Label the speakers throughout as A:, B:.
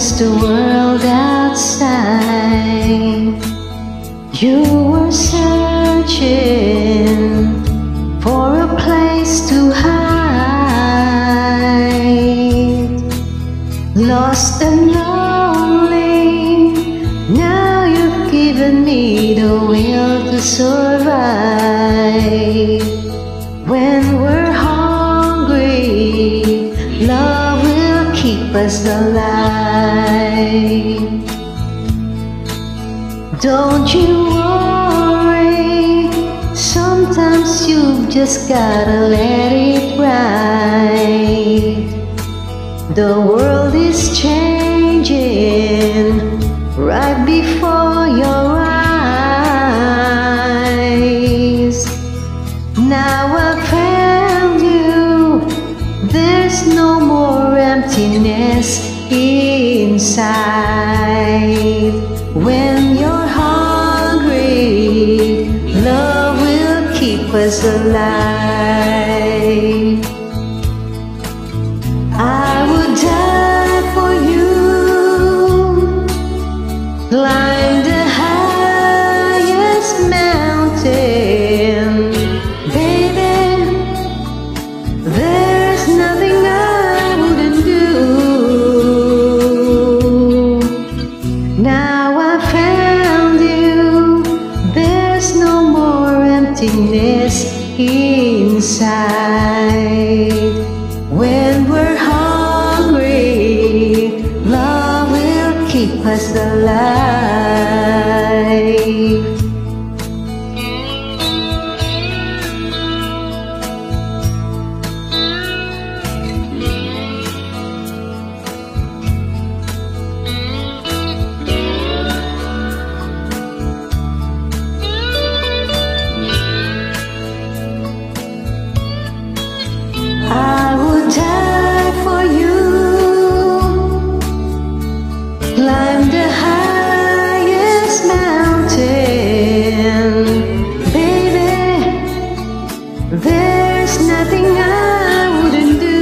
A: the world outside. You were searching for a place to hide, lost and lonely. Now you've given me the will to survive. Keep us alive. Don't you worry, sometimes you've just gotta let it ride. The world is changing right before your eyes. Now emptiness inside. When you're hungry, love will keep us alive. Emptiness inside. When we're hungry, love will keep us alive. There's nothing I wouldn't do.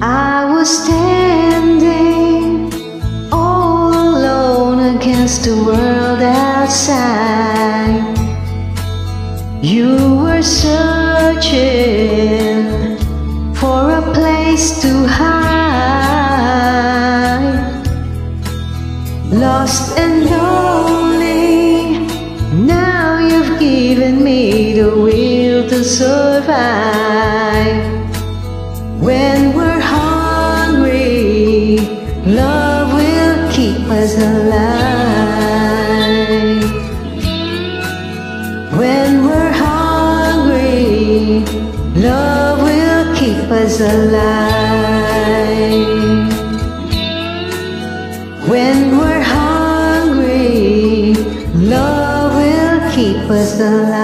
A: I was standing all alone against the world outside. You were searching for a place to hide, lost and lonely. Survive. When we're hungry, love will keep us alive. When we're hungry, love will keep us alive. When we're hungry, love will keep us alive.